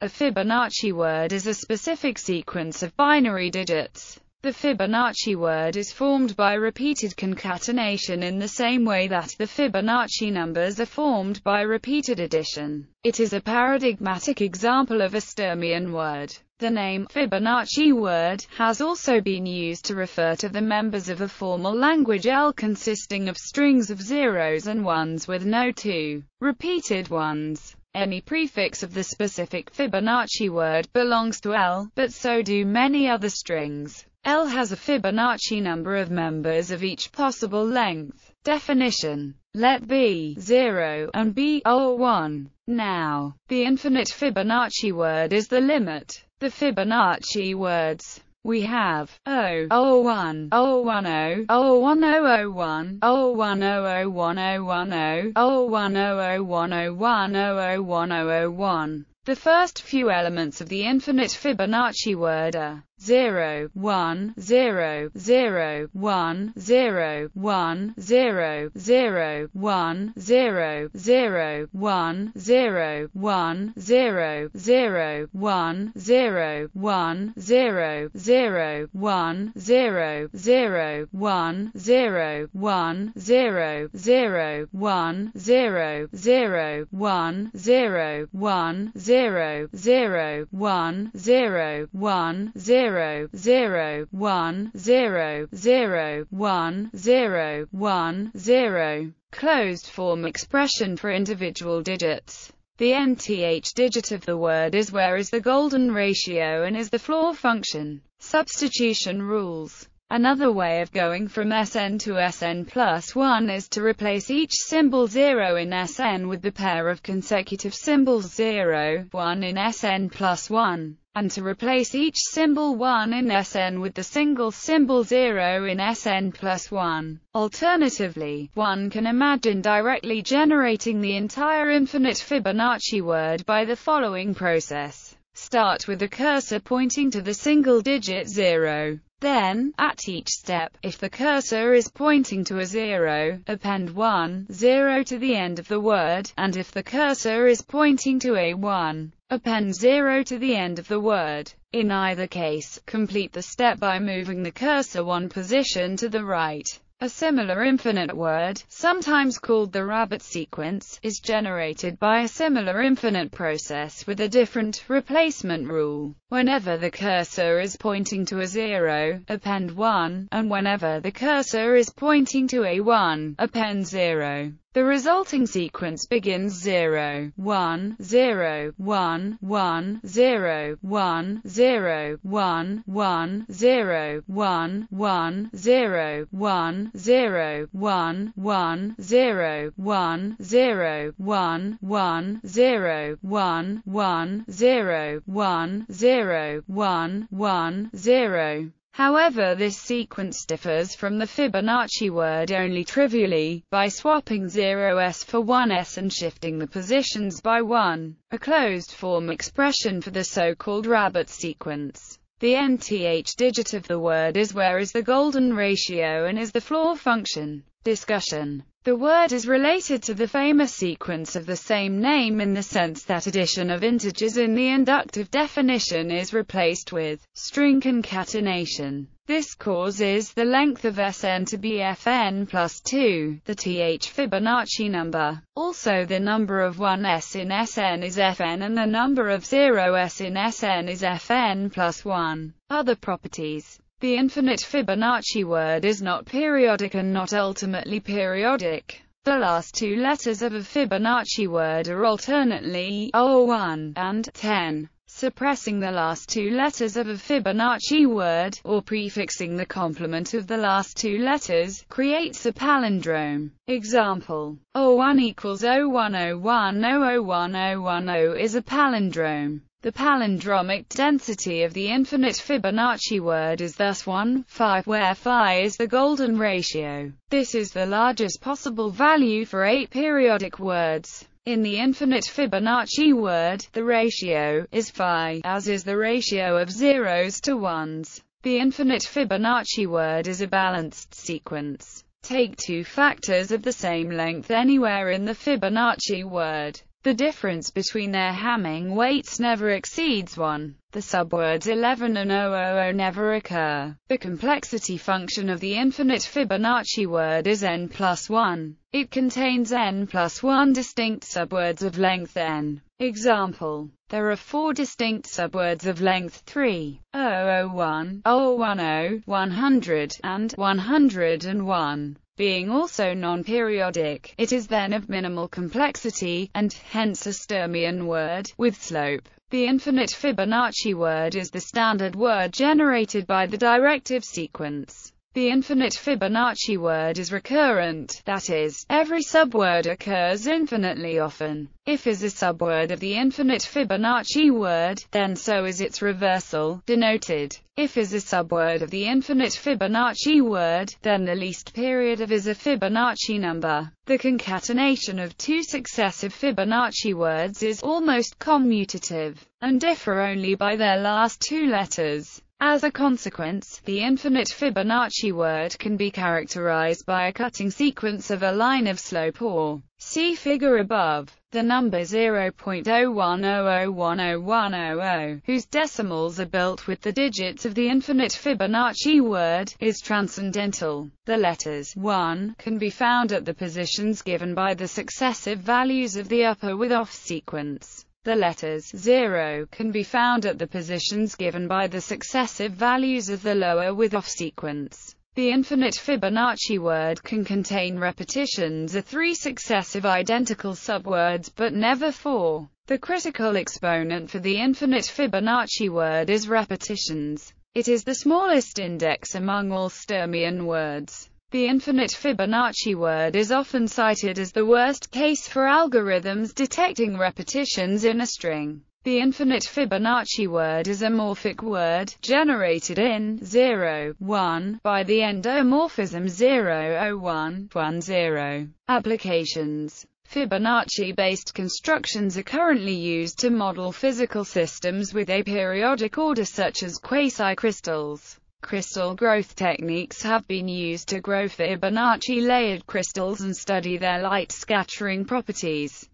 A Fibonacci word is a specific sequence of binary digits. The Fibonacci word is formed by repeated concatenation in the same way that the Fibonacci numbers are formed by repeated addition. It is a paradigmatic example of a Sturmian word. The name Fibonacci word has also been used to refer to the members of a formal language L consisting of strings of zeros and ones with no two repeated ones. Any prefix of the specific Fibonacci word belongs to L, but so do many other strings. L has a Fibonacci number of members of each possible length. Definition. Let B 0 and B O 1. Now, the infinite Fibonacci word is the limit. The Fibonacci words we have O, O1, O10, O1001, O100101, O100101, O1001. The first few elements of the infinite Fibonacci word are 0, 1, 0, 0, 1, 0, 1, 0, 0, 1, 0, 0, 1, 0, 1, 0, 0, 1, 0, 1, 0, 0, 1, 0, 0, 1, 0, 1, 0, 0, 1, 0, 0, 1, 0, 1, 0, 0, 1, 0, 1, 0, zero, zero, one, zero, zero, one, zero, one, zero. Closed form expression for individual digits. The nth digit of the word is where is the golden ratio and is the floor function. Substitution rules. Another way of going from Sn to Sn plus 1 is to replace each symbol 0 in Sn with the pair of consecutive symbols 0, 1 in Sn plus 1 and to replace each symbol 1 in Sn with the single symbol 0 in Sn plus 1. Alternatively, one can imagine directly generating the entire infinite Fibonacci word by the following process. Start with the cursor pointing to the single digit 0. Then, at each step, if the cursor is pointing to a zero, append 1, 0 to the end of the word, and if the cursor is pointing to a 1, append 0 to the end of the word. In either case, complete the step by moving the cursor one position to the right. A similar infinite word, sometimes called the rabbit sequence, is generated by a similar infinite process with a different replacement rule. Whenever the cursor is pointing to a zero, append 1, and whenever the cursor is pointing to a 1, append 0. The resulting sequence begins 0, 1, 0, 1, 1, 0, 1, 0, 1, 1, 0, 1, 1, 0, 1, 0, 1, 1, 0, 1, 0, 1, 1, 0, 1, 1, 0, 1, 0, 1, 1, 0. However this sequence differs from the Fibonacci word only trivially, by swapping 0s for 1s and shifting the positions by 1, a closed-form expression for the so-called rabbit sequence. The nth digit of the word is where is the golden ratio and is the floor function. Discussion the word is related to the famous sequence of the same name in the sense that addition of integers in the inductive definition is replaced with string concatenation. This causes the length of Sn to be Fn plus 2, the th Fibonacci number. Also the number of 1s in Sn is Fn and the number of 0s in Sn is Fn plus 1. Other properties the infinite Fibonacci word is not periodic and not ultimately periodic. The last two letters of a Fibonacci word are alternately 01 and 10. Suppressing the last two letters of a Fibonacci word, or prefixing the complement of the last two letters, creates a palindrome. Example, 01 equals 0101 001010 is a palindrome. The palindromic density of the infinite Fibonacci word is thus 1, 5, where phi is the golden ratio. This is the largest possible value for aperiodic words. In the infinite Fibonacci word, the ratio is phi, as is the ratio of zeros to ones. The infinite Fibonacci word is a balanced sequence. Take two factors of the same length anywhere in the Fibonacci word. The difference between their Hamming weights never exceeds 1. The subwords 11 and 000 never occur. The complexity function of the infinite Fibonacci word is n plus 1. It contains n plus 1 distinct subwords of length n. Example. There are four distinct subwords of length 3, 001, 010, 100, and 101. Being also non-periodic, it is then of minimal complexity, and hence a Sturmian word, with slope. The infinite Fibonacci word is the standard word generated by the directive sequence. The infinite Fibonacci word is recurrent, that is, every subword occurs infinitely often. If is a subword of the infinite Fibonacci word, then so is its reversal, denoted. If is a subword of the infinite Fibonacci word, then the least period of is a Fibonacci number. The concatenation of two successive Fibonacci words is almost commutative, and differ only by their last two letters. As a consequence, the infinite Fibonacci word can be characterized by a cutting sequence of a line of slope or, see figure above, the number 0.0100101000, whose decimals are built with the digits of the infinite Fibonacci word, is transcendental. The letters 1 can be found at the positions given by the successive values of the upper Wythoff sequence. The letters 0 can be found at the positions given by the successive values of the lower Wythoff sequence. The infinite Fibonacci word can contain repetitions of three successive identical subwords but never four. The critical exponent for the infinite Fibonacci word is repetitions. It is the smallest index among all Sturmian words. The infinite Fibonacci word is often cited as the worst case for algorithms detecting repetitions in a string. The infinite Fibonacci word is a morphic word, generated in 0, 1, by the endomorphism 0, 01, 10. Applications Fibonacci-based constructions are currently used to model physical systems with aperiodic order such as quasi-crystals. Crystal growth techniques have been used to grow Fibonacci layered crystals and study their light scattering properties.